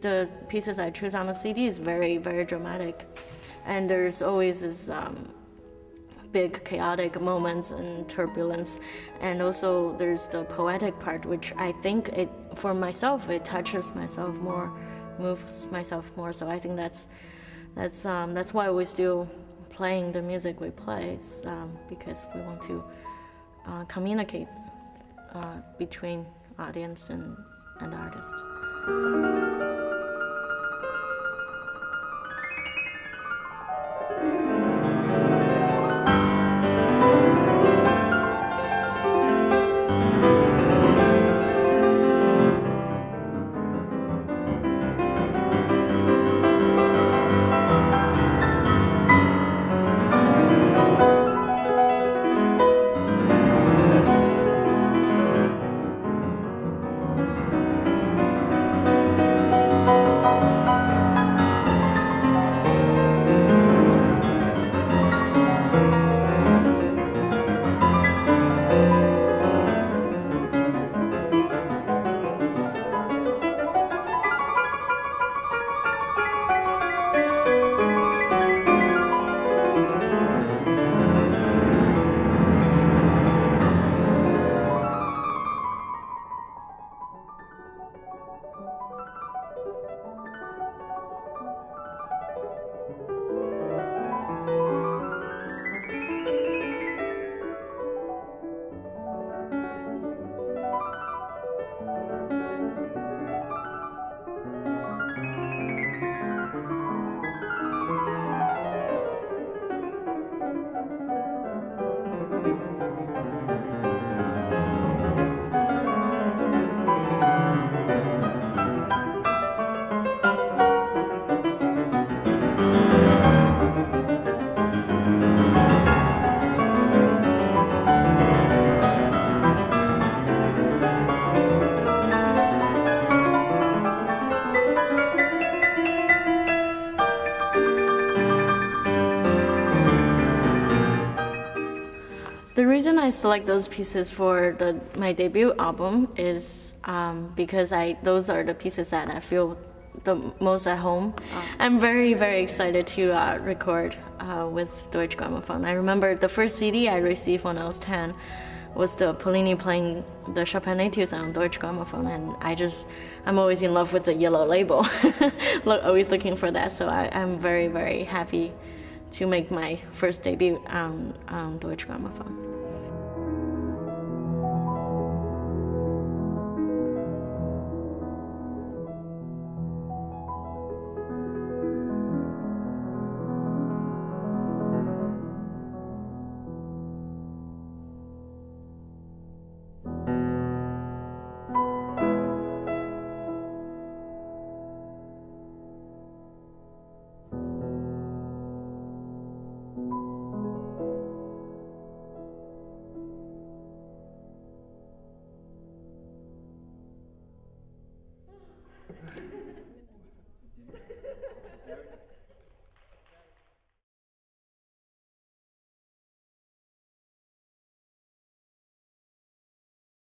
The pieces I choose on the CD is very, very dramatic. And there's always this um, big chaotic moments and turbulence. And also there's the poetic part, which I think it, for myself, it touches myself more, moves myself more. So I think that's, that's, um, that's why we're still playing the music we play. It's um, because we want to uh, communicate uh, between audience and, and artist. The reason I select those pieces for the, my debut album is um, because I those are the pieces that I feel the most at home. Oh. I'm very very excited to uh, record uh, with Deutsche Grammophon. I remember the first CD I received when I was 10 was the Pollini playing the Chopin Etudes on Deutsche Grammophon, and I just I'm always in love with the yellow label, Look, always looking for that. So I, I'm very very happy to make my first debut on, on Deutsche Grammophon.